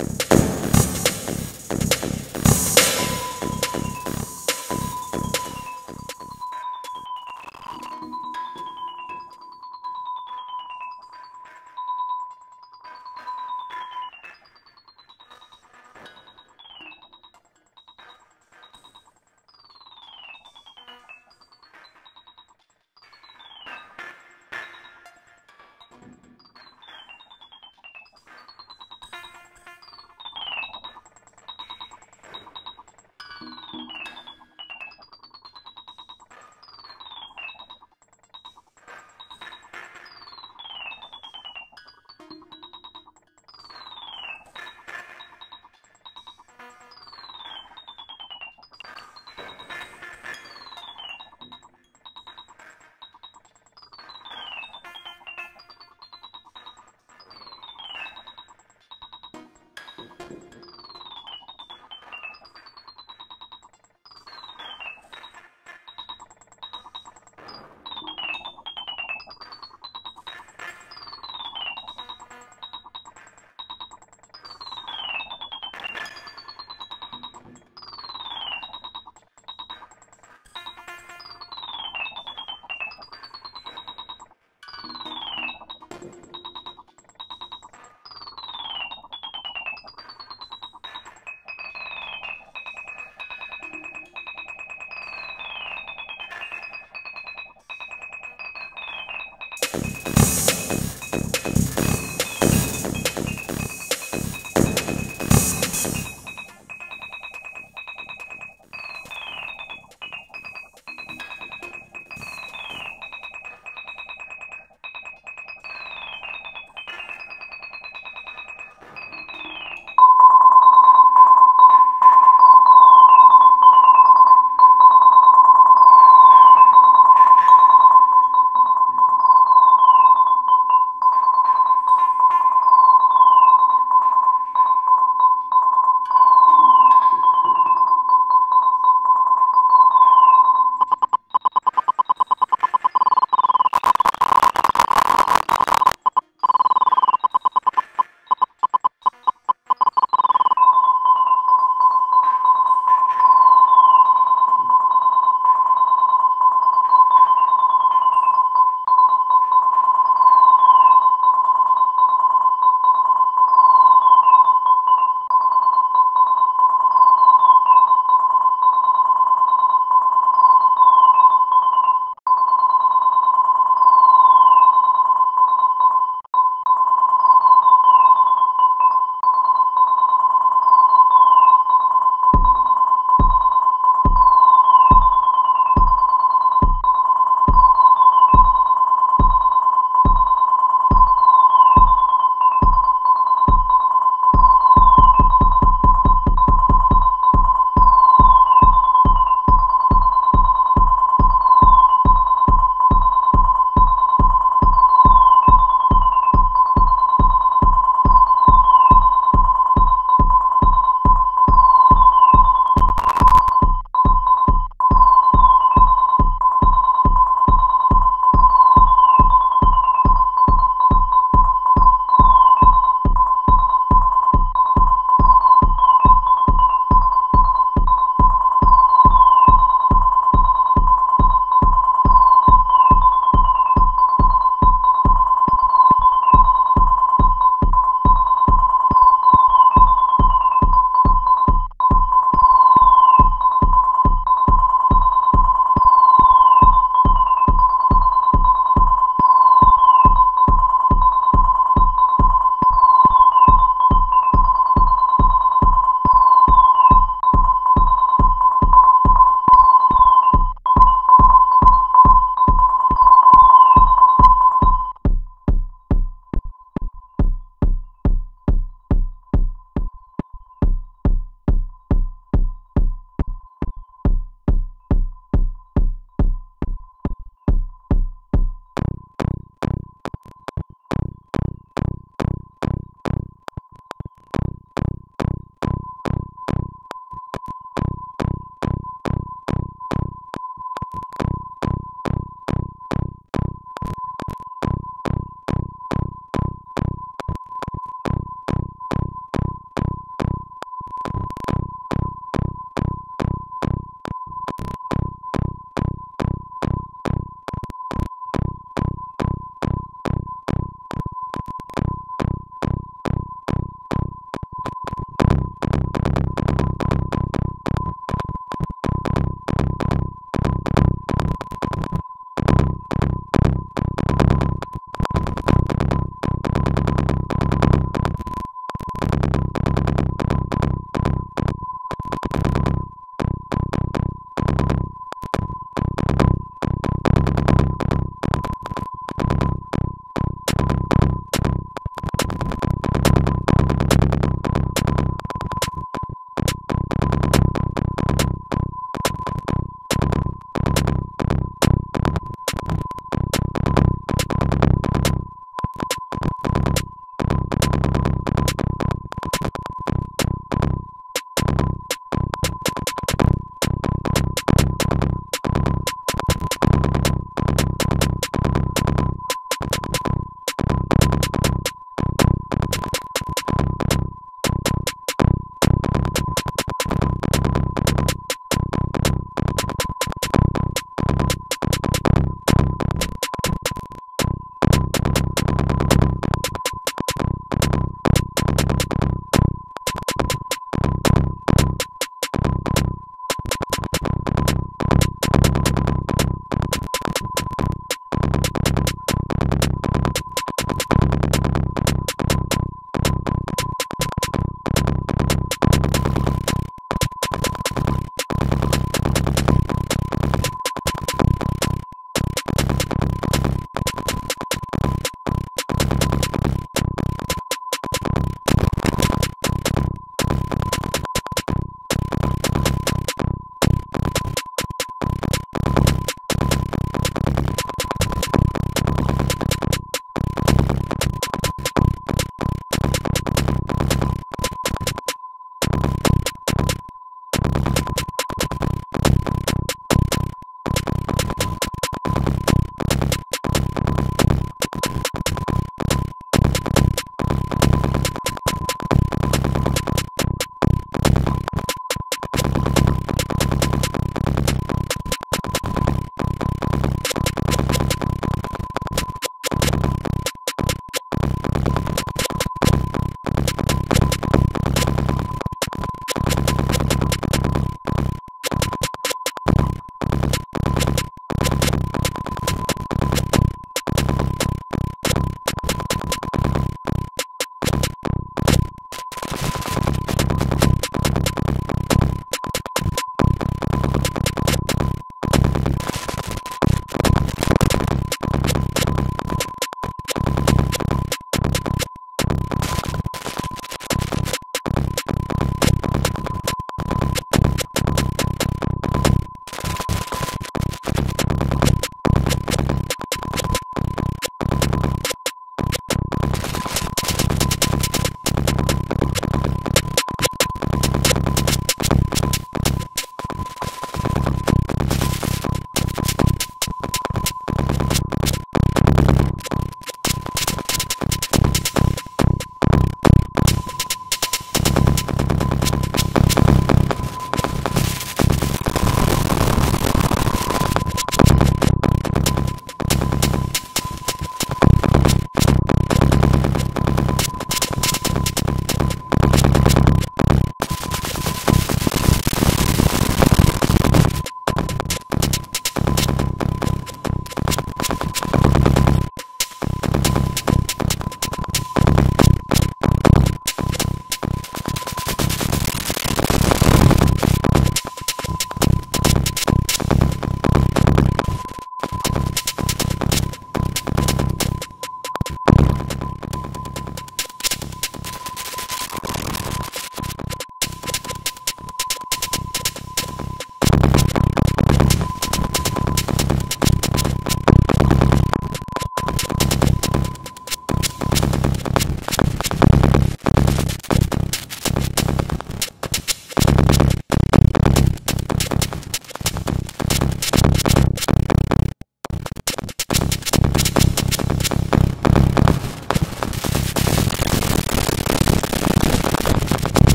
you